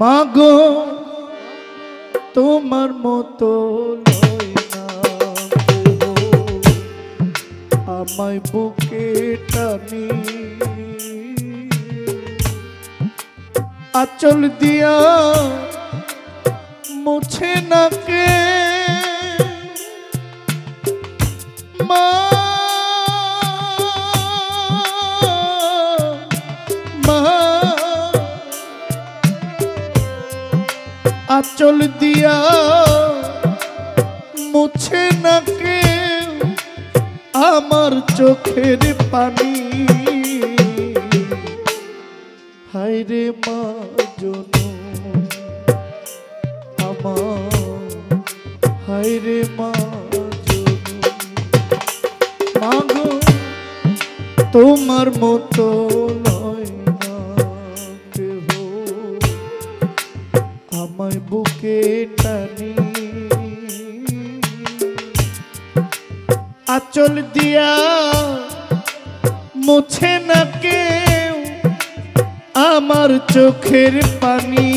মাগো তোমার মতো আমায় বুকে টানি। আচল দিয়া মুছে না কে আচল দিয়া মুছে না কে আমার চোখের পানি। হায়রে মা জনু আমার হায়রে মা মাগো, তোমার মতো না বুকে টানি। আচল দিয়া মুছে না কেউ আমার চোখের পানি।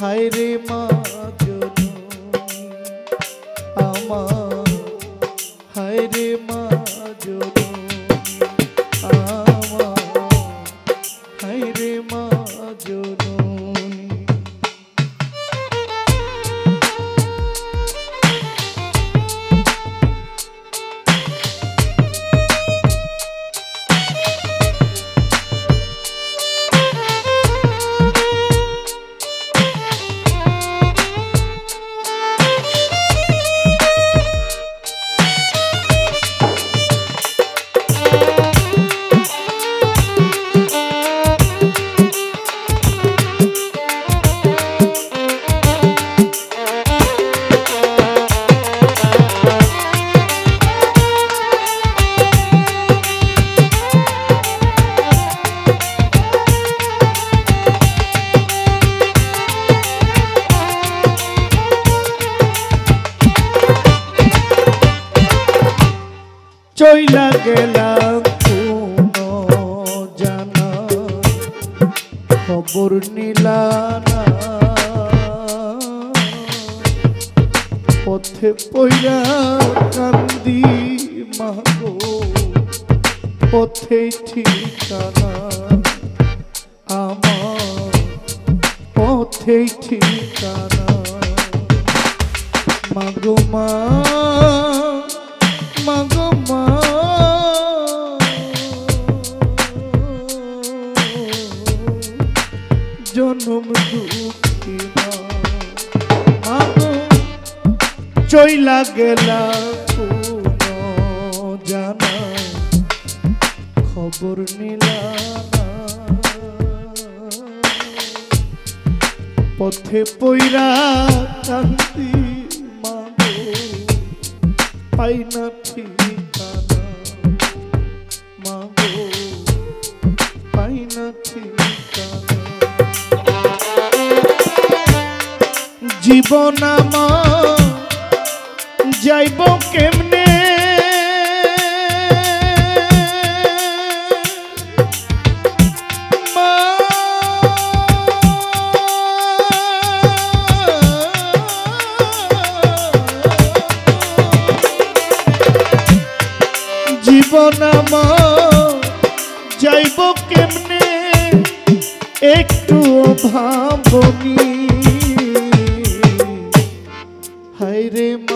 হায় রে মা গেলাম জানা খবর নিলানা পথে কান্দি পথে আমার পথে মাগো মা মাগো মা। জনম দুঃখী চইলা গেলা জানা খবর নিলা পথে পইরা কান্তি মাগো পাই না ঠিকানা মাগো পাই না ঠিকানা জীবন যাইব কেমনে? জীবন যাইব কেমনে? একটু ভাবনি। রে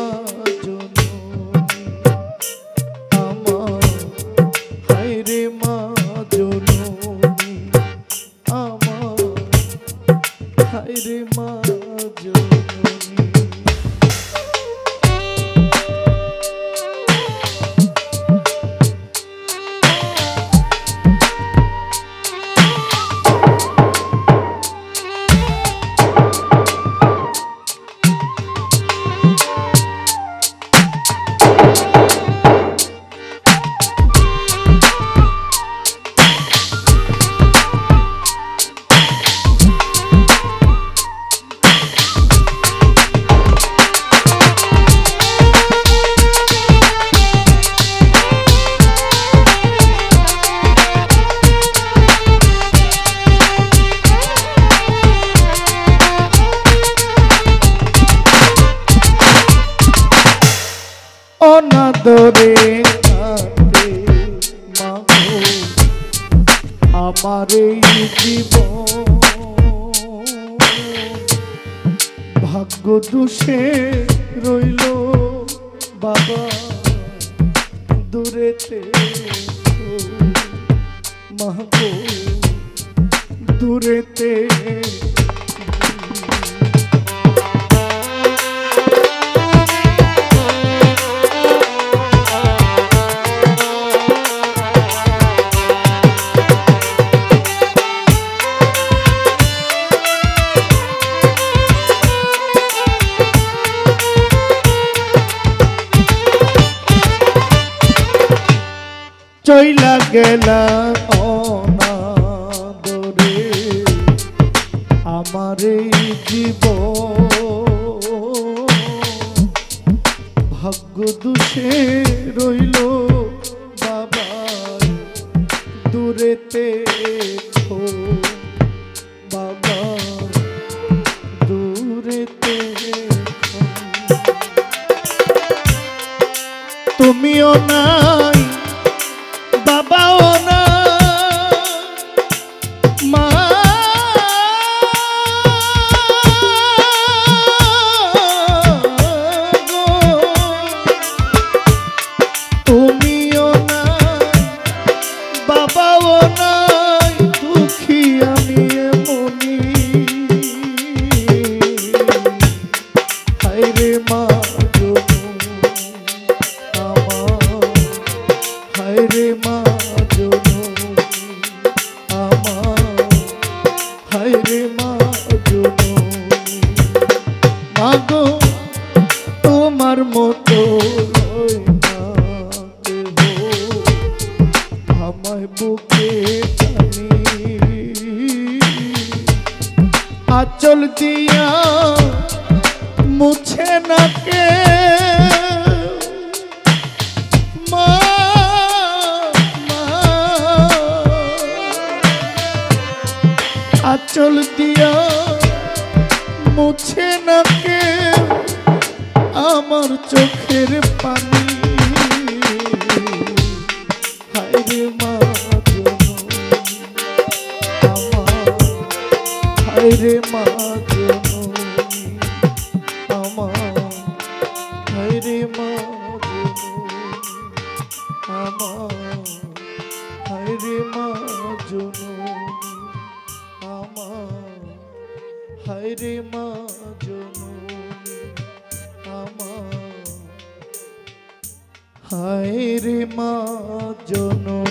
আমার এই ভাগ্য দোষে রইল বাবা দূরেতে মাগো দূরেতে চইলা গেলা অনাদরে। আমার জীব ভাগ্য দোষে রইল বাবা দূরেতে। বাবা দূরেতে। তুমিও নাই আচল দিয়া মুছে না কে মা মা। আচল দিয়া মুছে না কে আমার চোখের পানি। হায়রে হায়রে মা আমার হায়রে মা আমার হায়রে মা আমার হায়রে মা আমার হায়রে মা জননী